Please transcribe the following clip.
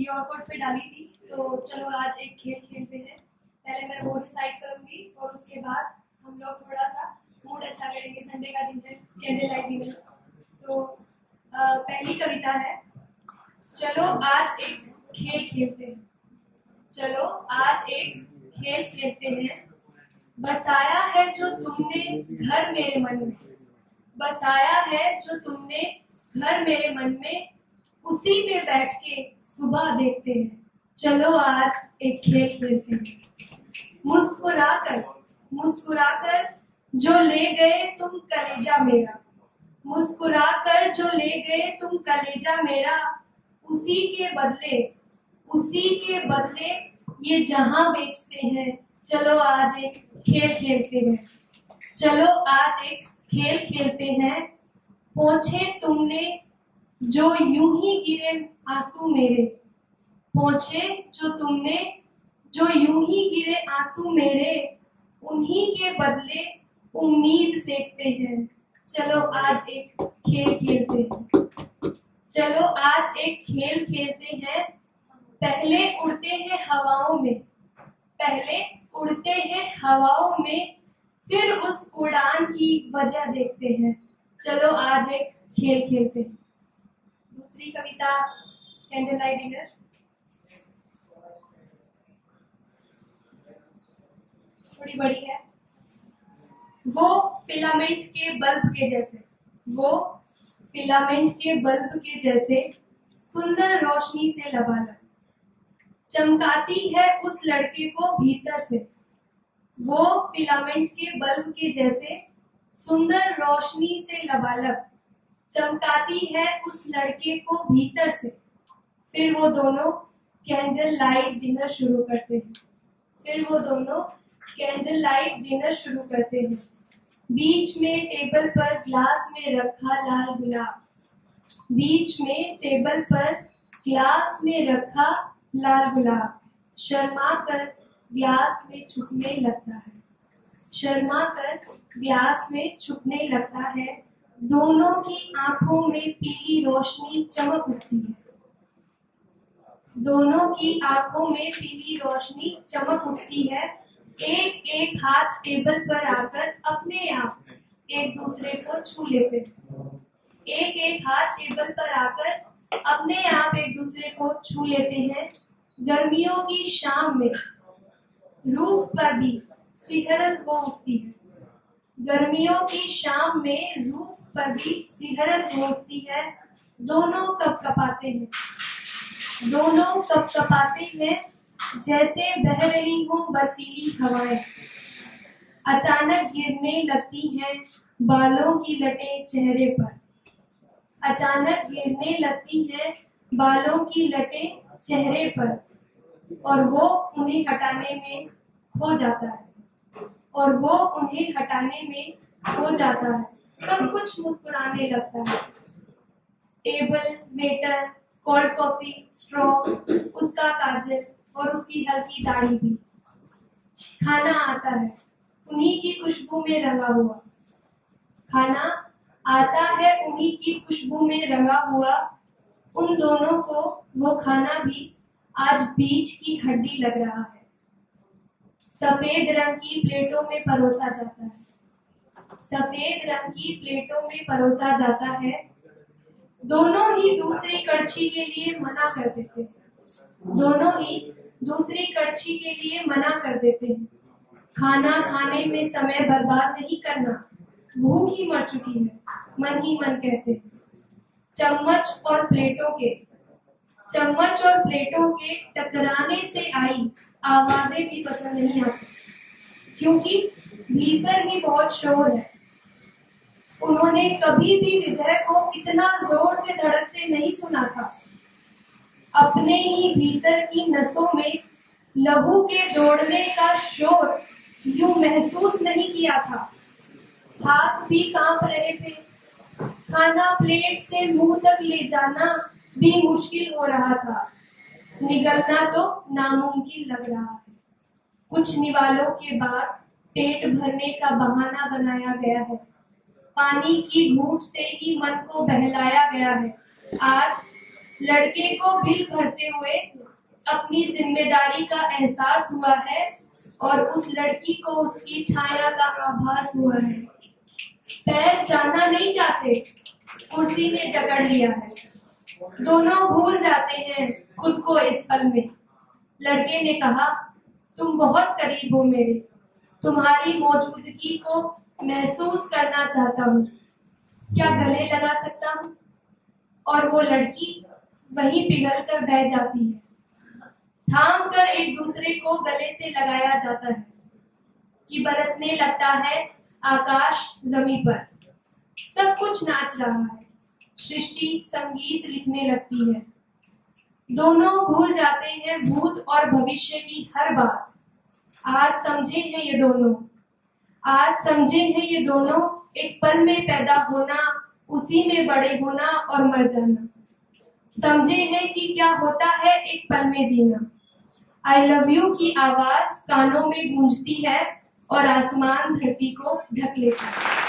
यॉर्कआउट पे डाली थी तो चलो आज एक खेल खेलते हैं। पहले मैं वो डिसाइड करूँगी और उसके बाद हम लोग थोड़ा सा मूड अच्छा करेंगे। संडे का दिन है कैंडल लाइट डिनर तो अ, पहली कविता है। चलो आज एक खेल खेलते हैं। चलो आज एक खेल खेलते हैं। बसाया है जो तुमने घर मेरे मन में। बसाया है जो तुमने घर मेरे मन में। उसी पे बैठ के सुबह देखते हैं। चलो आज एक खेल खेलते हैं। मुस्कुराकर मुस्कुराकर जो ले गए तुम कलेजा मेरा। मुस्कुराकर जो ले गए तुम कलेजा मेरा। उसी के बदले, उसी के बदले ये जहाँ बेचते हैं। चलो आज एक खेल खेलते हैं। चलो आज एक खेल खेलते हैं। पहुँचे तुमने जो यूँ ही गिरे आँसू मेरे, पहुँचे जो तुमने, जो यूँ ही गिरे आँसू मेरे, उन्हीं के बदले उम्मीद सेकते हैं। चलो आज एक खेल खेलते हैं। चलो आज एक खेल खेलते हैं। पहले उड़ते हैं हवाओं में, पहले उड़ते हैं हवाओं में, फिर उस उड़ान की वजह देखते हैं। चलो आज एक खेल खेलते हैं। दूसरी कविता कैंडल लाइट डिनर थोड़ी बड़ी है। वो फिलामेंट के बल्ब के जैसे, वो फिलामेंट के बल्ब के जैसे सुंदर रोशनी से लबालब। चमकाती है उस लड़के को भीतर से। वो फिलामेंट के बल्ब के जैसे सुंदर रोशनी से लबालब। चमकाती है उस लड़के को भीतर से। फिर वो दोनों कैंडल लाइट डिनर शुरू करते हैं। फिर वो दोनों कैंडल लाइट डिनर शुरू करते हैं। बीच में टेबल पर ग्लास में रखा लाल गुलाब। बीच में टेबल पर ग्लास में रखा लाल गुलाब। शर्मा कर ग्लास में छुपने लगता है। शर्मा कर ग्लास में छुपने लगता है। दोनों की आँखों में पीली रोशनी चमक उठती है। दोनों की आँखों में पीली रोशनी चमक उठती है। एक एक हाथ टेबल पर आकर अपने आप एक दूसरे को छू लेते हैं। एक एक हाथ टेबल पर आकर अपने आप एक दूसरे को छू लेते हैं। गर्मियों की शाम में रूफ पर भी सिहरन हो उठती है। गर्मियों की शाम में रूफ पर भी हो उठती है। दोनों कप कपाते हैं। दोनों कप कपाते हैं, जैसे बह रही हो बर्फीली हवाएँ। अचानक गिरने लगती हैं बालों की लटे चेहरे पर। अचानक गिरने लगती हैं बालों की लटे चेहरे पर। और वो उन्हें हटाने में हो जाता है। और वो उन्हें हटाने में हो जाता है। सब कुछ मुस्कुराने लगता है। Table waiter cold coffee straw उसका काजल और उसकी हल्की दाढ़ी भी। खाना आता है। उन्हीं की खुशबू में रंगा हुआ। खाना आता है, उन्हीं की खुशबू में रंगा हुआ। उन दोनों को वो खाना भी आज बीच की हड्डी लग रहा है। सफ़ेद रंग की प्लेटों में परोसा जाता है। सफ़ेद रंग की प्लेटों में परोसा जाता है। दोनों ही दूसरी कड़छी के लिए मना कर देते हैं। दोनों ही दूसरी कड़छी के लिए मना कर देते हैं। खाना खाने में समय बर्बाद नहीं करना, भूख ही मर चुकी है, मन ही मन कहते हैं। चम्मच और प्लेटों के, चम्मच और प्लेटों के टकराने से आई आवाज़ें भी पसंद नहीं आती, क्योंकि भीतर ही बहुत शोर है। उन्होंने कभी भी हृदय को इतना ज़ोर से धड़कते नहीं सुना था। अपने ही भीतर की नसों में लहू के दौड़ने का शोर यूँ महसूस नहीं किया था। हाथ भी काँप रहे थे। खाना प्लेट से मुँह तक ले जाना भी मुश्किल हो रहा था। निगलना तो नामुमकिन लग रहा है। कुछ निवालों के बाद पेट भरने का बहाना बनाया गया है। पानी की घूट से ही मन को बहलाया गया है। आज लड़के को बिल भरते हुए अपनी ज़िम्मेदारी का एहसास हुआ है और उस लड़की को उसकी छाया का आभास हुआ है। पैर जाना नहीं चाहते, कुर्सी ने जकड़ लिया है। दोनों भूल जाते हैं खुद को इस पल में। लड़के ने कहा, तुम बहुत करीब हो मेरे। तुम्हारी मौजूदगी को महसूस करना चाहता हूँ। क्या गले लगा सकता हूँ? और वो लड़की वहीं पिघल कर बह जाती है। थाम कर एक दूसरे को गले से लगाया जाता है कि बरसने लगता है आकाश जमी पर। सब कुछ नाच रहा है। सृष्टि संगीत लिखने लगती है। दोनों भूल जाते हैं भूत और भविष्य की हर बात। आज समझे हैं ये दोनों। आज समझे हैं ये दोनों, एक पल में पैदा होना, उसी में बड़े होना और मर जाना। समझे हैं कि क्या होता है एक पल में जीना। आई लव यू की आवाज़ कानों में गूंजती है और आसमान धरती को ढक लेता है।